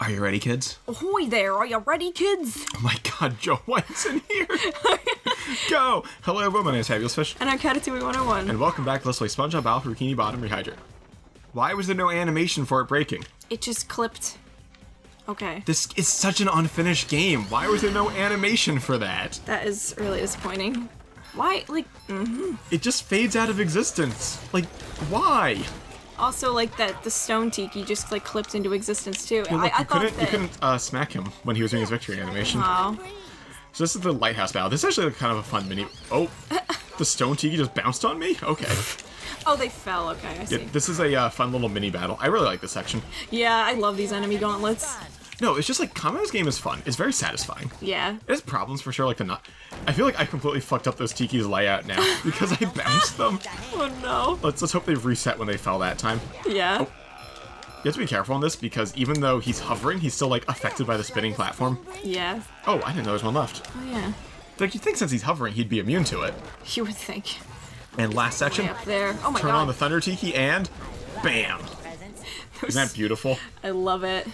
Are you ready, kids? Ahoy there, are you ready, kids? Oh my god, Joe White's in here! Go! Hello everyone, my name is Fabulous Fish, And I'm Catatouille 101. and welcome back to Let's Play SpongeBob Alpha Bikini Bottom Rehydrate. Why was there no animation for it breaking? It just clipped. Okay. This is such an unfinished game. Why was there no animation for that? That is really disappointing. Why? Like, mm. It just fades out of existence. Like, why? Also like that the stone tiki just like clipped into existence too. Look, I, I couldn't, that. you couldn't uh, smack him when he was doing his victory animation. Oh, So this is the lighthouse battle. This is actually kind of a fun mini. Oh, the stone tiki just bounced on me. Okay, oh, they fell. Okay, I see. yeah, this is a uh, fun little mini battle. I really like this section. Yeah, I love these enemy gauntlets. No, it's just like Kame's game is fun. It's very satisfying. Yeah. It has problems for sure, like the not. I feel like I completely fucked up those tiki's layout now because I bounced them. Oh no. Let's let's hope they reset when they fell that time. Yeah. Oh. You have to be careful on this because even though he's hovering, he's still like affected by the spinning platform. Yeah. Oh, I didn't know there's one left. Oh yeah. Like you'd think since he's hovering, he'd be immune to it. You would think. And last section, Way up there. Oh my turn god. on the thunder tiki and, bam! Isn't that beautiful? I love it.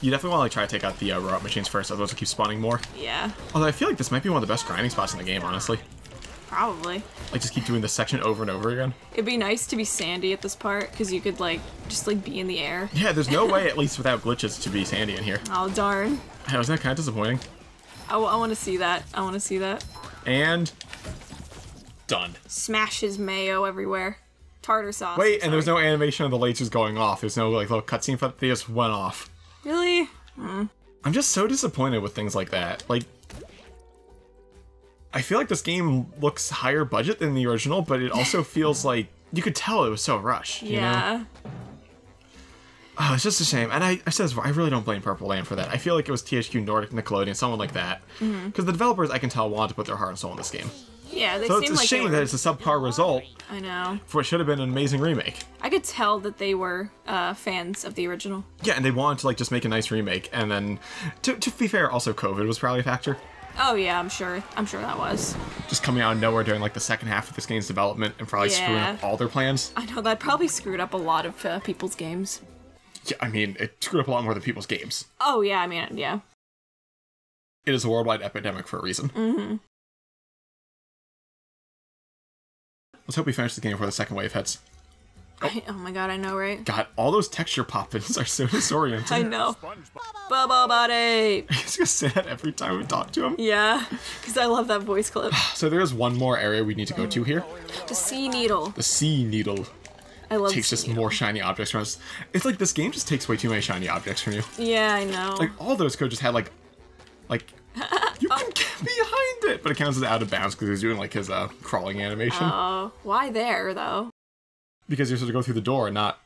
You definitely want to like try to take out the uh, robot machines first, otherwise it'll keep spawning more. Yeah. Although I feel like this might be one of the best grinding spots in the game, honestly. Probably. Like just keep doing this section over and over again. It'd be nice to be sandy at this part because you could like just like be in the air. Yeah, there's no way, at least without glitches, to be sandy in here. Oh darn. Hey, Wasn't that kind of disappointing? I, want to see that. I want to see that. And done. Smash his mayo everywhere. Tartar sauce. Wait, and there's no animation of the lasers going off. There's no like little cutscene for they just went off. Really? I'm just so disappointed with things like that. Like, I feel like this game looks higher budget than the original, but it also feels like you could tell it was so rushed. You know? Yeah. Oh, it's just a shame. And I, I said this, I really don't blame Purple Lamp for that. I feel like it was THQ Nordic, Nickelodeon, someone like that. Because Mm-hmm. the developers, I can tell, wanted to put their heart and soul in this game. Yeah, they So seem it's a like shame were- that it's a subpar result I know. for what should have been an amazing remake. I could tell that they were uh, fans of the original. Yeah, and they wanted to like just make a nice remake, and then, to, to be fair, also COVID was probably a factor. Oh yeah, I'm sure. I'm sure that was. Just coming out of nowhere during like the second half of this game's development and probably screwing up all their plans. I know that probably screwed up a lot of uh, people's games. Yeah, I mean, it screwed up a lot more than people's games. Oh yeah, I mean yeah. It is a worldwide epidemic for a reason. Mm-hmm. Let's hope we finish the game before the second wave hits. I, oh my god, I know, right? God, all those texture pop-ins are so disorienting. I know. Bubble Buddy. He's gonna say that every time we talk to him. Yeah, because I love that voice clip. So there is one more area we need to go to here. The sea needle. The sea needle I love. takes just more shiny objects from us. It's like this game just takes way too many shiny objects from you. Yeah, I know. Like all those could just had like, like you can get behind it, but it counts as out of bounds because he's doing like his uh crawling animation. Oh, why there though? because you're supposed to go through the door and not,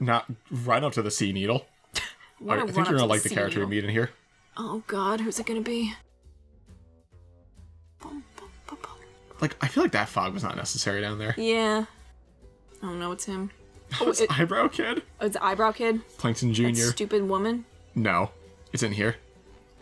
not right up to the sea needle. Wanna I think you're gonna like the sea character we meet in here. Oh God, who's it gonna be? Bum, bum, bum, bum. Like I feel like that fog was not necessary down there. Yeah. I don't know. It's him. Oh, It's it, eyebrow kid, oh, it's the eyebrow kid. Plankton That Junior. stupid woman. No, it's in here.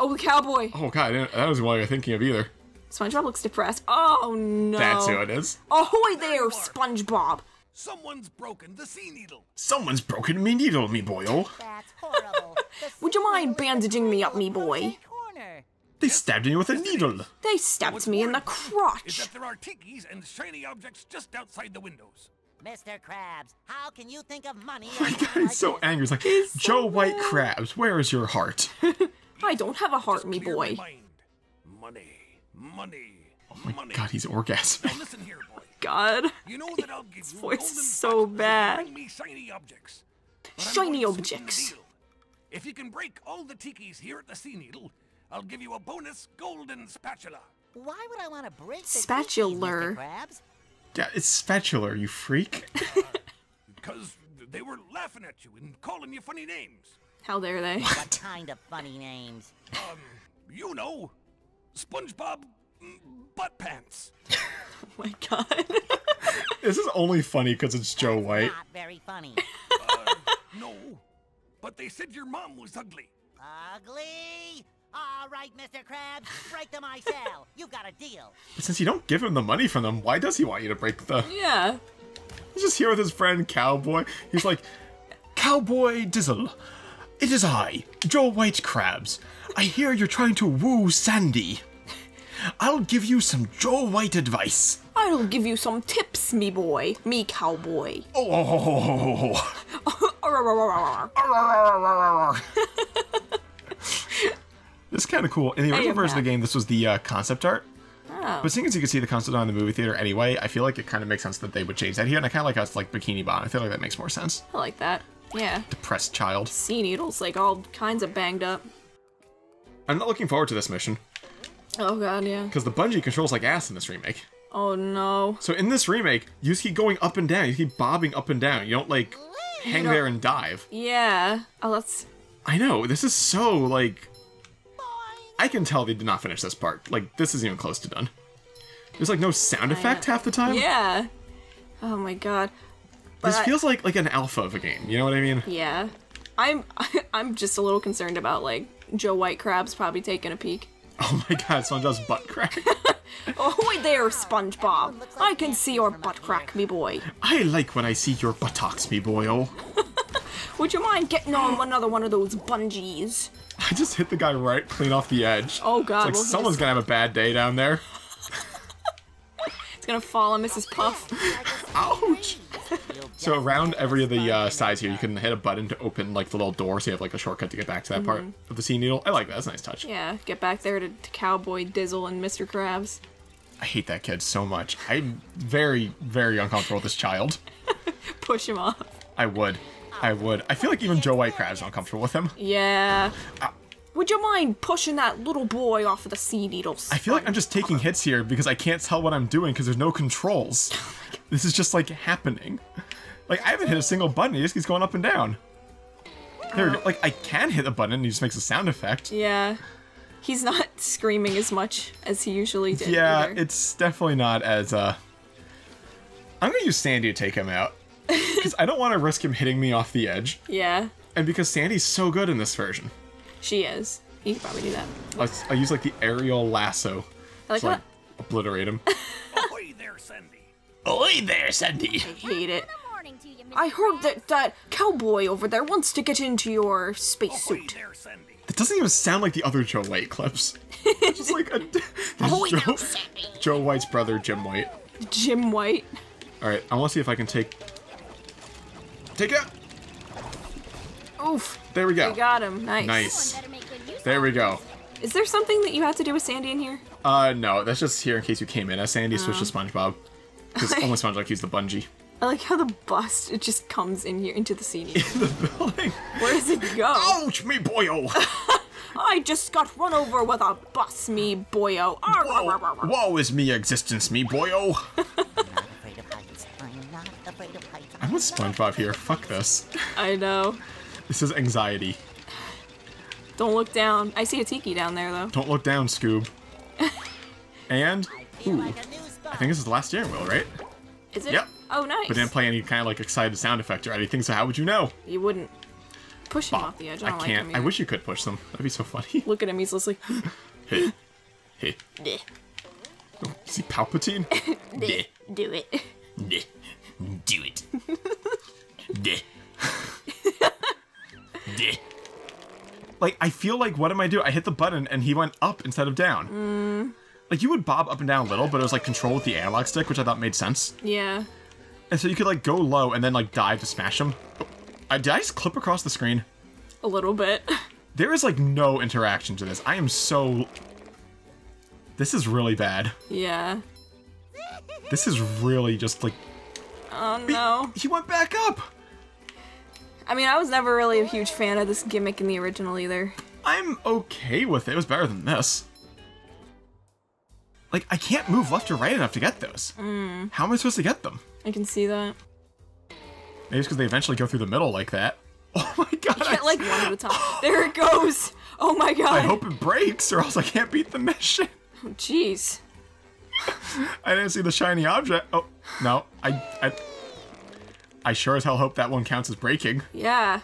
Oh, the cowboy. Oh god, that was what you're thinking of either. SpongeBob looks depressed. Oh no. That's who it is. Ahoy there, SpongeBob. Someone's broken the sea needle. Someone's broken me needle, me boyo. Oh. That's horrible. Would you mind bandaging me up, me boy? They stabbed me with a needle. They stabbed me in the crotch. Is crotch. that there are tikis and shiny objects just outside the windows. Mr. Krabs, how can you think of money? My on god, like he's so this? angry. He's like, Joe White Krabs, where is your heart? I don't have a heart, me boy. your mind. Money, money, oh My money. god, he's orgasming. Now listen here, boy. God. You know that I'll give you voice is so boxes if you bad. Bring me shiny objects. Shiny going to sweeten the objects. If you can break all the tikis here at the Sea Needle, I'll give you a bonus golden spatula. Why would I want to break the Spatula. tikis, Yeah, it's spatula, you freak. Because they were laughing at you and calling you funny names. How dare they? What kind of funny names? Um, you know, SpongeBob mm, butt pants. Oh my God. This is only funny because it's Joe White. Not very funny. No, but they said your mom was ugly. Ugly. All right, Mr. Krabs, break them I sell. You got a deal. But since you don't give him the money from them, why does he want you to break the... yeah. He's just here with his friend Cowboy. He's like, Cowboy Dizzle, It is I, Joe White Krabs. I hear you're trying to woo Sandy. I'll give you some Joe White advice. I'll give you some tips, me boy, me cowboy. Oh, this is kind of cool. In the original version of the game, this was the uh, concept art. Oh. But seeing as you can see the concept art in the movie theater anyway, I feel like it kind of makes sense that they would change that here. And I kind of like how it's like Bikini Bottom. I feel like that makes more sense. I like that. Yeah. Depressed child. Sea needles, like all kinds of banged up. I'm not looking forward to this mission Oh god, yeah. because the bungee controls like ass in this remake. Oh no. So in this remake, you just keep going up and down. You keep bobbing up and down. You don't like hang don't- there and dive. Yeah. Oh, that's. I know this is so like. I can tell they did not finish this part. Like this isn't even close to done. There's like no sound effect half the time. Yeah. Oh my god. This feels like like an alpha of a game. You know what I mean? Yeah. I'm I'm just a little concerned about like Joe White Krab's probably taking a peek. Oh my god, SpongeBob's butt crack. Oh wait there, SpongeBob. I can see your butt crack, me boy. I like when I see your buttocks, me boyo. Oh. Would you mind getting on another one of those bungees? I just hit the guy right clean off the edge. Oh, God, It's like well, someone's gonna have a bad day down there. It's gonna fall on Mrs. Puff. Ouch! So around every of the uh, sides here, you can hit a button to open like the little door, so you have like a shortcut to get back to that part of the sea needle. I like that. That's a nice touch. Mm-hmm. Yeah, get back there to, to Cowboy Dizzle and Mr. Krabs. I hate that kid so much. I'm very, very uncomfortable with this child. Push him off. I would. I would. I feel like even Joe White Krab's uncomfortable with him. Yeah. Would you mind pushing that little boy off of the sea needles? I feel like I'm just taking hits here because I can't tell what I'm doing because there's no controls. This is just like happening. Like I haven't hit a single button. He just keeps going up and down. There we go. Like I can hit a button and he just makes a sound effect. Yeah. He's not screaming as much as he usually did. Yeah, either. it's definitely not as uh. I'm gonna use Sandy to take him out because I don't want to risk him hitting me off the edge, Yeah, and because Sandy's so good in this version, she is. He could probably do that. I'll, I'll use like the aerial lasso I like to like obliterate him. Ahoy there, Sandy. Oi there, Sandy! I hate it. you, I heard that that cowboy over there wants to get into your Ahoy spacesuit. there, Sandy. It doesn't even sound like the other Joe White clips. It's just like a there's Joe, Joe White's brother, Jim White. Jim White. All right, I want to see if I can take take it. Oof. There we go. You got him. Nice. Nice. Better make good use There we go. Is there something that you have to do with Sandy in here? Uh, no, that's just here in case you came in as Sandy switched to SpongeBob. Because sounds like he's the bungee. I like how the bust it just comes in here into the scene. In the building. Where does it go? Ouch, me boyo! I just got run over with a bus, me boyo. Arr, arr, arr, arr, arr. Woe is me existence, me boyo! Not afraid of heights. I'm not afraid of heights. I want SpongeBob here. Fuck this. I know. This is anxiety. Don't look down. I see a tiki down there though. Don't look down, Scoob. And ooh, think this is the last steering wheel, right? Is it? Yep. Oh, nice. But didn't play any kind of like excited sound effect or anything. So how would you know? You wouldn't push him off the edge. I I can't. like I wish you could push them. That'd be so funny. Look at him. He's like. hey, hey. "Bleh, Is he Palpatine? bleh, Do it. Do it. like I feel like what am I doing? I hit the button and he went up instead of down. Mm. Like you would bob up and down a little, but it was like control with the analog stick, which I thought made sense. Yeah. And so you could like go low and then like dive to smash them. I, did I just clip across the screen? A little bit. There is like no interaction to this. I am so. This is really bad. yeah. This is really just like Oh no. he went back up. I mean, I was never really a huge fan of this gimmick in the original either. I'm okay with it. It was better than this. Like I can't move left or right enough to get those. Mm. How am I supposed to get them? I can see that. Maybe it's because they eventually go through the middle like that. Oh my god! I, Can't like one at a time. There it goes. Oh my god. I hope it breaks, or else I can't beat the mission. Oh, jeez. I didn't see the shiny object. Oh no, I I I sure as hell hope that one counts as breaking. Yeah.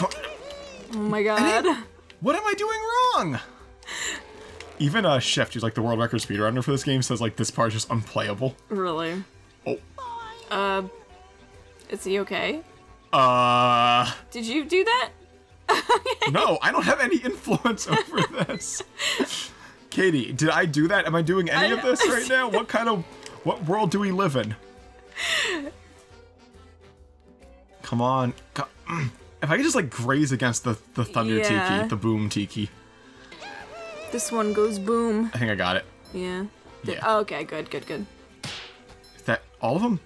Oh my god. What am I doing wrong? Even uh, Shift, who's like the world record speedrunner for this game, says like this part is just unplayable. Really? Oh, Uh. Is he okay? Uh, Did you do that? no, I don't have any influence over this. Katie, did I do that? Am I doing any I of this right now? What kind of, what world do we live in? Come on. If I could just like graze against the, the thunder Yeah. tiki, the boom tiki. This one goes boom. I think I got it. Yeah. Yeah. Oh, okay, good, good, good. Is that all of them?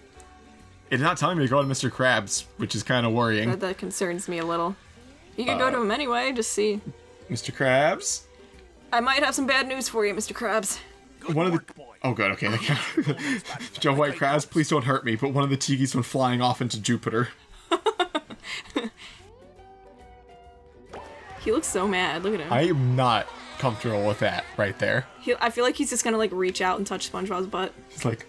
It's not telling me to go to Mr. Krabs, which is kind of worrying. That, that concerns me a little. You could Uh. go to him anyway, just see. Mr. Krabs? I might have some bad news for you, Mr. Krabs. Good One of the- boy. Oh, good. Okay. Joe White Krabs, please don't hurt me. But one of the tikis went flying off into Jupiter. He looks so mad. Look at him. I am not comfortable with that right there. He, I feel like he's just gonna like reach out and touch SpongeBob's butt. It's like,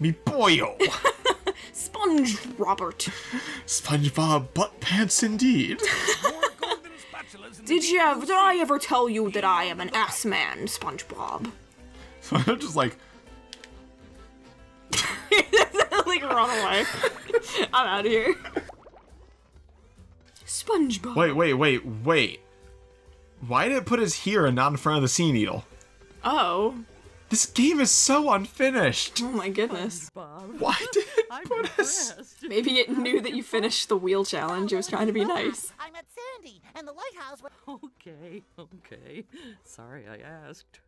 me boyo, Sponge Robert. SpongeBob butt pants indeed. More golden spatulas in the Did you blue did I ever tell you that I am an ass man, SpongeBob? So I'm just like, like run away. I'm out of here. SpongeBob. wait, wait, wait, wait. Why did it put us here and not in front of the sea needle? Oh. This game is so unfinished. Oh my goodness. Bob. Why did it put us? Maybe it knew that you finished the wheel challenge. It was trying to be nice. I'm at Sandy, and the lighthouse. Okay, okay. Sorry I asked.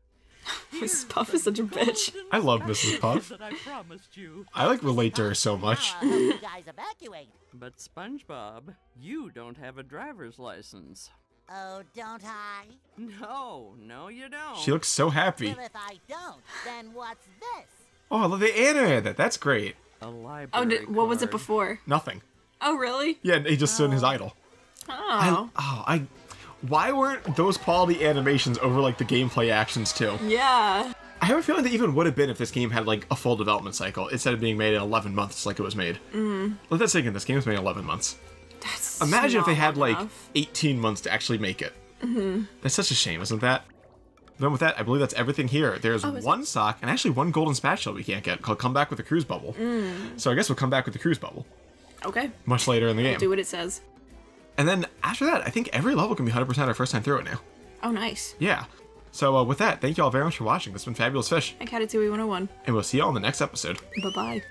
Miss Puff is such a bitch. I love Mrs. Puff. I promised you. I like relate to her so much. Now I'll help you guys evacuate. But SpongeBob, you don't have a driver's license. Oh, don't I? No, no, you don't. She looks so happy. Well, if I don't, then what's this? Oh, look, they animated that. That's great. a library. Oh, did, what was it before? Nothing. Oh, really? Yeah, he just stood in his idle. Oh. Oh, I. Why weren't those quality animations over like the gameplay actions too? Yeah. I have a feeling they even would have been if this game had like a full development cycle instead of being made in 11 months like it was made. Mm. Let that sink in. This game was made in 11 months. That's Imagine if they had like 18 months to actually make it. Mm-hmm. That's such a shame, isn't that? Then with that, I believe that's everything here. There's Oh, one sock and actually one golden spatula we can't get called "Come Back with the Cruise Bubble." Mm. So I guess we'll come back with the cruise bubble Okay. much later in the game. Do what it says. And then after that, I think every level can be 100% our first time through it now. Oh, nice. Yeah. So uh, with that, thank you all very much for watching. This has been Fabulous Fish, I Catatouille 101. and we'll see you all in the next episode. Bye bye.